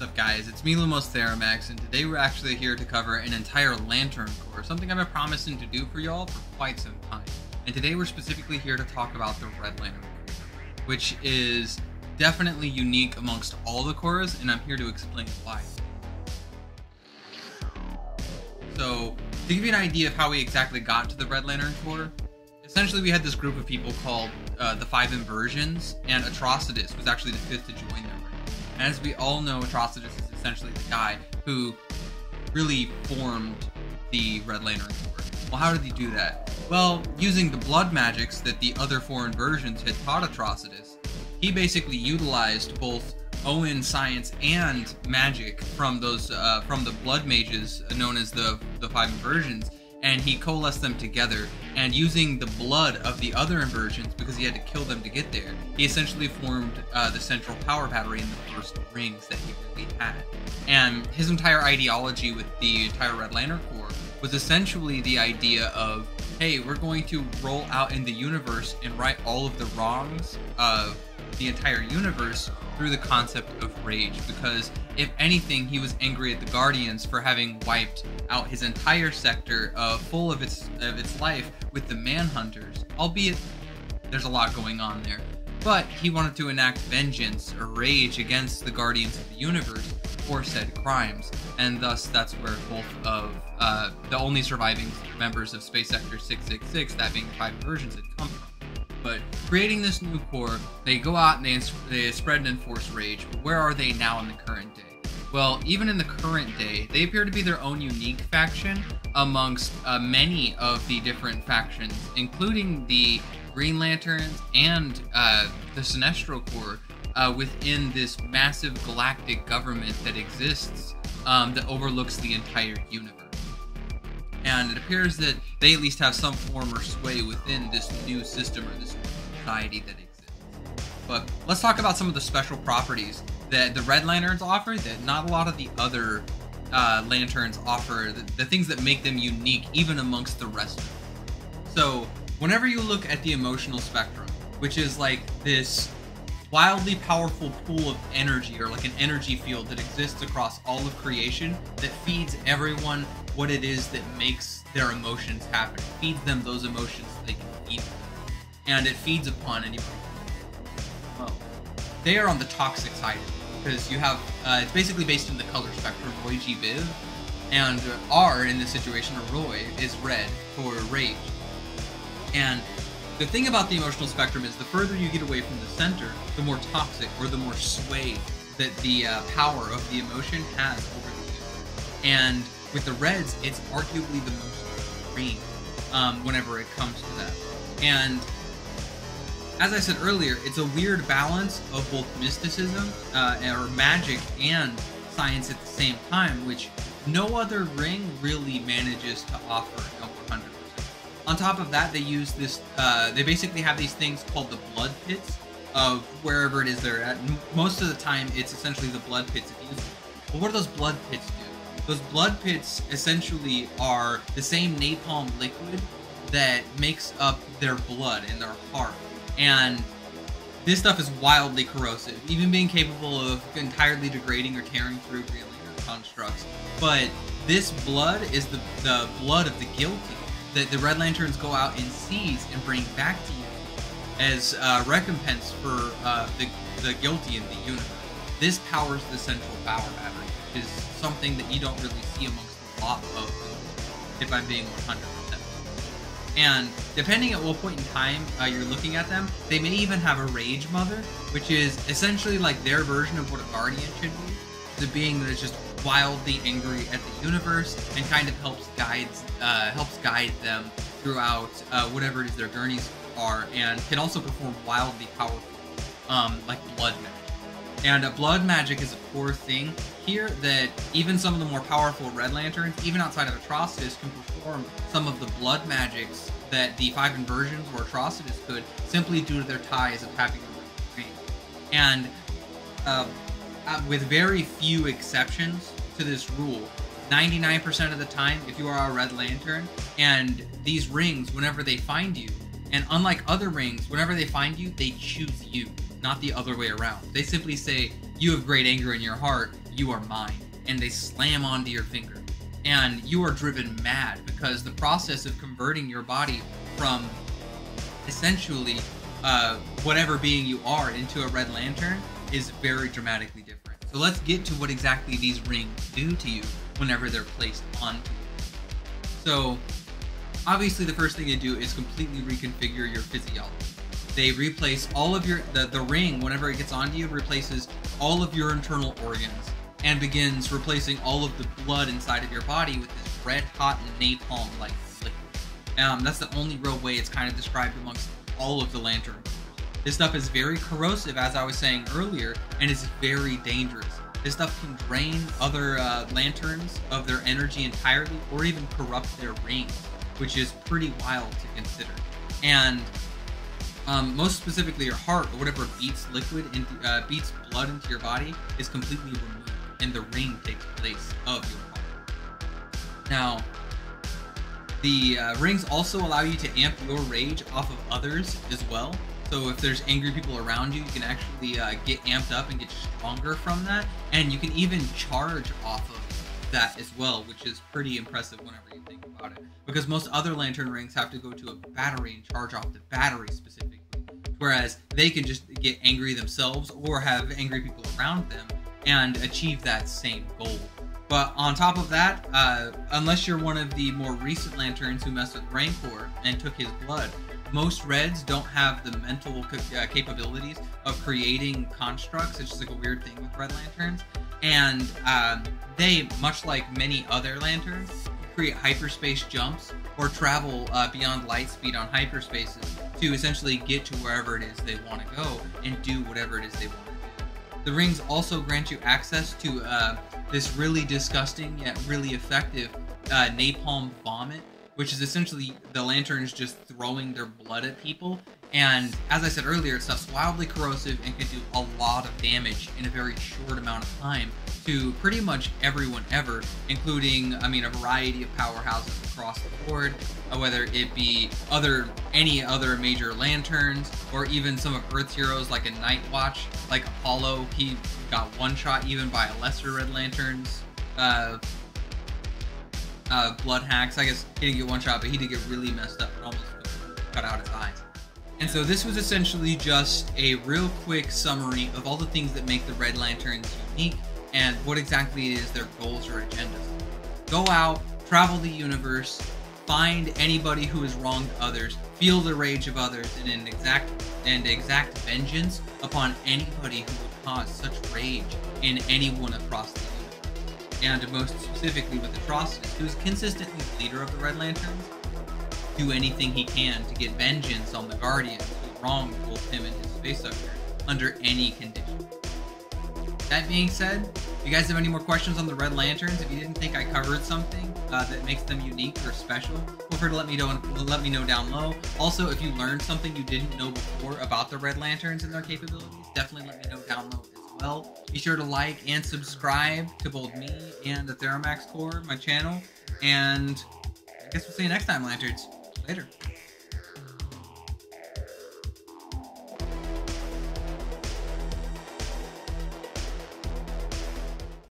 What's up, guys? It's me, Lumos Theromax, and today we're actually here to cover an entire Lantern Corps, something I've been promising to do for y'all for quite some time. And today we're specifically here to talk about the Red Lantern Corps, which is definitely unique amongst all the corps, and I'm here to explain why. So, to give you an idea of how we exactly got to the Red Lantern Corps, essentially we had this group of people called uh, the Five Inversions, and Atrocitus was actually the fifth to join them. As we all know, Atrocitus is essentially the guy who really formed the Red Lantern Corps. Well, how did he do that? Well, using the blood magics that the other four inversions had taught Atrocitus, he basically utilized both Owen science and magic from those uh, from the blood mages known as the the five inversions and he coalesced them together. And using the blood of the other inversions, because he had to kill them to get there, he essentially formed uh, the central power battery in the first rings that he really had. And his entire ideology with the entire Red Lantern Corps was essentially the idea of, hey, we're going to roll out in the universe and right all of the wrongs of the entire universe through the concept of rage because if anything he was angry at the guardians for having wiped out his entire sector uh, full of its of its life with the manhunters albeit there's a lot going on there. But he wanted to enact vengeance or rage against the guardians of the universe for said crimes and thus that's where both of uh, the only surviving members of space sector 666 that being the five inversions had come from but creating this new corps, they go out and they, they spread and enforce rage. Where are they now in the current day? Well, even in the current day, they appear to be their own unique faction amongst uh, many of the different factions, including the Green Lanterns and uh, the Sinestro Corps uh, within this massive galactic government that exists um, that overlooks the entire universe and it appears that they at least have some form or sway within this new system or this society that exists. But let's talk about some of the special properties that the Red Lanterns offer that not a lot of the other uh, lanterns offer, the, the things that make them unique even amongst the rest of them. So, whenever you look at the emotional spectrum, which is like this wildly powerful pool of energy or like an energy field that exists across all of creation that feeds everyone what it is that makes their emotions happen. It feeds them those emotions so they can feed them. And it feeds upon anybody. Well, they are on the toxic side because you have, uh, it's basically based in the color spectrum, Roy G. Biv. And R in this situation, Roy, is red for rage. And the thing about the emotional spectrum is the further you get away from the center, the more toxic or the more sway that the uh, power of the emotion has over the user. And with the Reds, it's arguably the most extreme um, whenever it comes to that. And as I said earlier, it's a weird balance of both mysticism uh, or magic and science at the same time, which no other ring really manages to offer 100%. On top of that, they use this, uh, they basically have these things called the blood pits of wherever it is they're at. Most of the time, it's essentially the blood pits of Ysmault. But what do those blood pits do? Those blood pits essentially are the same napalm liquid that makes up their blood and their heart. And this stuff is wildly corrosive, even being capable of entirely degrading or tearing through Green constructs. But this blood is the, the blood of the guilty that the Red Lanterns go out and seize and bring back to you as uh, recompense for uh, the, the guilty in the universe. This powers the central power battery is something that you don't really see amongst a lot of if I'm being 100%. And depending at what point in time uh, you're looking at them, they may even have a Rage Mother, which is essentially like their version of what a Guardian should be. The being that is just wildly angry at the universe and kind of helps guide uh, helps guide them throughout uh, whatever it is their journeys are, and can also perform wildly powerful, um, like blood magic. And uh, blood magic is a core thing here that even some of the more powerful Red Lanterns, even outside of Atrocitus, can perform some of the blood magics that the five inversions or Atrocitus could simply due to their ties of having a. And uh, uh, with very few exceptions to this rule, 99% of the time, if you are a Red Lantern, and these rings, whenever they find you, and unlike other rings, whenever they find you, they choose you not the other way around. They simply say, You have great anger in your heart, you are mine. And they slam onto your finger. And you are driven mad because the process of converting your body from essentially uh, whatever being you are into a red lantern is very dramatically different. So let's get to what exactly these rings do to you whenever they're placed onto you. So obviously the first thing they do is completely reconfigure your physiology. They replace all of your the, the ring whenever it gets onto you replaces all of your internal organs and begins replacing all of the blood inside of your body with this red hot napalm like liquid. Um, that's the only real way it's kind of described amongst all of the lantern. This stuff is very corrosive, as I was saying earlier, and is very dangerous. This stuff can drain other uh, lanterns of their energy entirely, or even corrupt their rings, which is pretty wild to consider. And um, most specifically, your heart or whatever beats liquid and uh, beats blood into your body is completely removed, and the ring takes place of your heart. Now, the uh, rings also allow you to amp your rage off of others as well. So if there's angry people around you, you can actually uh, get amped up and get stronger from that. And you can even charge off of that as well, which is pretty impressive whenever you think about it. Because most other lantern rings have to go to a battery and charge off the battery specifically. Whereas they can just get angry themselves or have angry people around them and achieve that same goal. But on top of that, uh, unless you're one of the more recent lanterns who messed with Rankorr and took his blood, most Reds don't have the mental uh, capabilities of creating constructs. It's just like a weird thing with Red Lanterns. And um, they, much like many other lanterns, create hyperspace jumps or travel uh, beyond light speed on hyperspaces to essentially get to wherever it is they want to go and do whatever it is they want to do. The rings also grant you access to uh, this really disgusting yet really effective uh, napalm vomit, which is essentially the lanterns just throwing their blood at people. And as I said earlier, stuff's wildly corrosive and can do a lot of damage in a very short amount of time to pretty much everyone ever, including, I mean, a variety of powerhouses across the board, uh, whether it be other any other major lanterns or even some of Earth's heroes like a Night Watch, like Apollo. He got one shot even by a lesser Red Lanterns. Uh, uh, Blood Hacks. I guess he didn't get one shot, but he did get really messed up and almost cut out. And so this was essentially just a real quick summary of all the things that make the Red Lanterns unique and what exactly is their goals or agendas. Go out, travel the universe, find anybody who has wronged others, feel the rage of others, and an exact and exact vengeance upon anybody who would cause such rage in anyone across the universe. And most specifically with Atrocitus, who is consistently the leader of the Red Lanterns, do anything he can to get vengeance on the Guardians who wronged both him and his space sector under any condition. That being said, if you guys have any more questions on the Red Lanterns, if you didn't think I covered something uh, that makes them unique or special, feel free to let me know let me know down low. Also, if you learned something you didn't know before about the Red Lanterns and their capabilities, definitely let me know down low as well. Be sure to like and subscribe to both me and the Theromax Corps, my channel. And I guess we'll see you next time, Lanterns. Later.